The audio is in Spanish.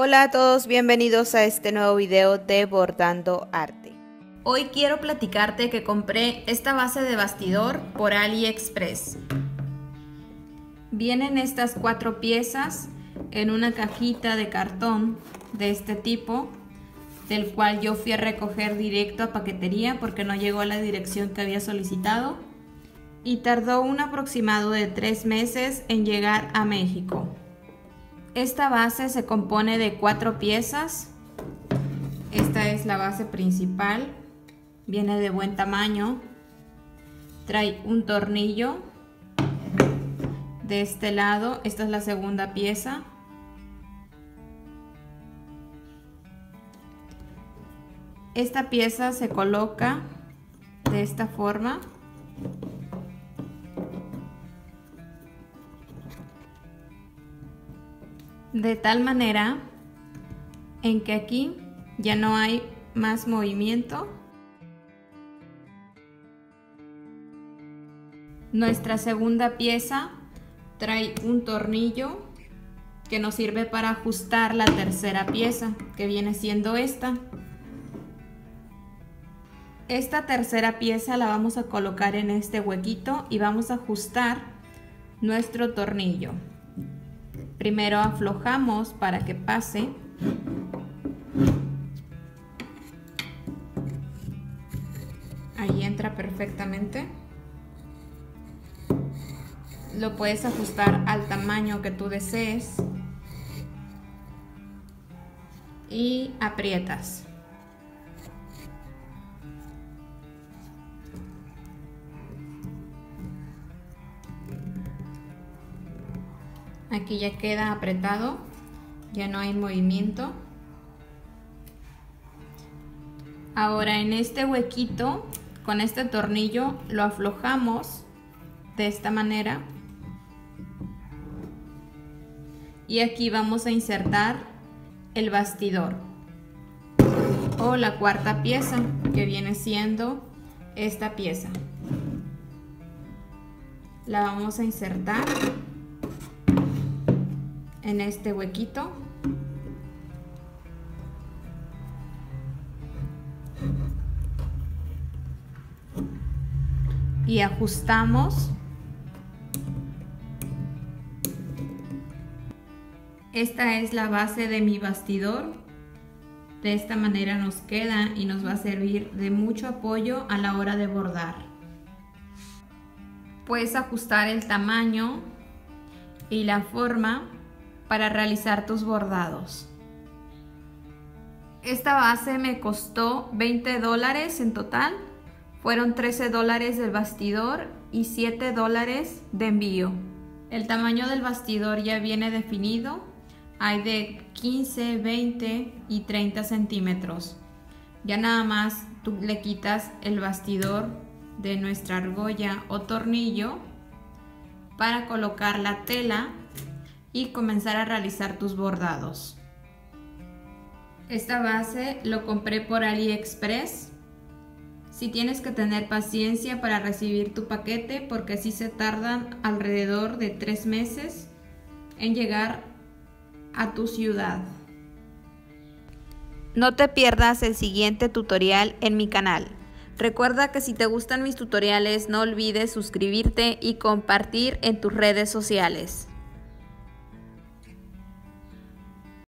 Hola a todos, bienvenidos a este nuevo video de Bordando Arte. Hoy quiero platicarte que compré esta base de bastidor por AliExpress. Vienen estas cuatro piezas en una cajita de cartón de este tipo, del cual yo fui a recoger directo a paquetería porque no llegó a la dirección que había solicitado y tardó un aproximado de tres meses en llegar a México. Esta base se compone de cuatro piezas. Esta es la base principal. Viene de buen tamaño. Trae un tornillo. De este lado, esta es la segunda pieza. Esta pieza se coloca de esta forma. De tal manera en que aquí ya no hay más movimiento. Nuestra segunda pieza trae un tornillo que nos sirve para ajustar la tercera pieza, que viene siendo esta. Esta tercera pieza la vamos a colocar en este huequito y vamos a ajustar nuestro tornillo. Primero aflojamos para que pase. Ahí entra perfectamente. Lo puedes ajustar al tamaño que tú desees. Y aprietas. Aquí ya queda apretado ya no hay movimiento. Ahora en este huequito con este tornillo lo aflojamos de esta manera. Y aquí vamos a insertar el bastidor o la cuarta pieza que viene siendo esta pieza. La vamos a insertar en este huequito. Y ajustamos. Esta es la base de mi bastidor. De esta manera nos queda y nos va a servir de mucho apoyo a la hora de bordar. Puedes ajustar el tamaño y la forma para realizar tus bordados. Esta base me costó 20 dólares en total. Fueron 13 dólares del bastidor y 7 dólares de envío. El tamaño del bastidor ya viene definido. Hay de 15, 20 y 30 centímetros. Ya nada más tú le quitas el bastidor de nuestra argolla o tornillo para colocar la tela y comenzar a realizar tus bordados. Esta base lo compré por AliExpress. Si tienes que tener paciencia para recibir tu paquete porque así se tardan alrededor de tres meses en llegar a tu ciudad. No te pierdas el siguiente tutorial en mi canal. Recuerda que si te gustan mis tutoriales no olvides suscribirte y compartir en tus redes sociales.